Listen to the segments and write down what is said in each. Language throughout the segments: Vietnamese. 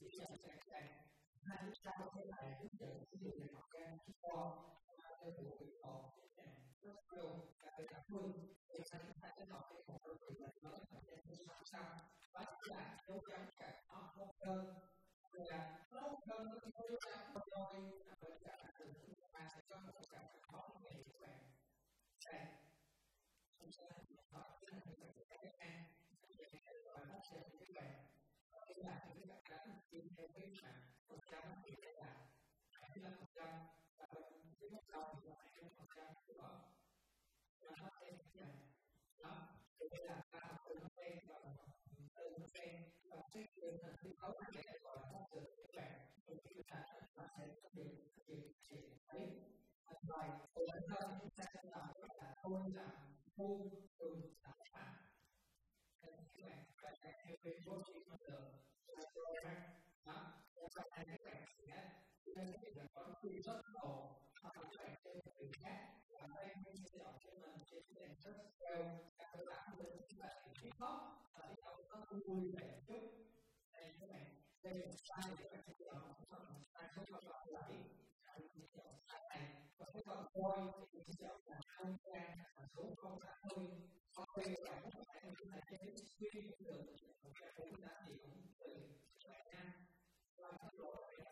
thì chỉ sẽ này hai chúng ta có thể này hướng dẫn cái điều này học em cho cái bộ học tiếp theo rất nhiều cả về đặc phương thì chúng ta sẽ học cái bộ quyền này nó là cái thứ sáu sau và chính là đấu tranh cả nó không đơn là nó không đơn nó chỉ đấu tranh không do cái với cả từ chúng ta sẽ cho một cái đó là ngày sức khỏe này chúng ta học cái này là cái cái cái cái cái cái cái cái là những cái môn từ là theo cái mà phần trăm thì đó là bạn các bạn sẽ nên cái việc là thì quy rất ổn hoặc là các bạn trên một việc khác và đây mình sẽ chọn cho mình trên cái nền rất theo các cơ bản của mình chúng ta và cái đâu là cái cấu chút đây gọi là sự để các bạn thì chúng ta nó sẽ có chọn lại mình thấy chọn sai này và chúng ta, voi thì mình sẽ là không gian và số không là hơi có đây là các bạn chúng ta sẽ biết suy cũng Thank một cái chúng ta thì cũng tùy các bạn nha và cái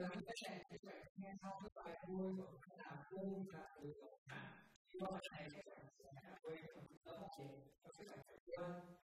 nghe xong cái bài vui của cái nào vui và từ tổng hạt thì qua bài này các bạn sẽ là quên một tấm một chuyện và các bạn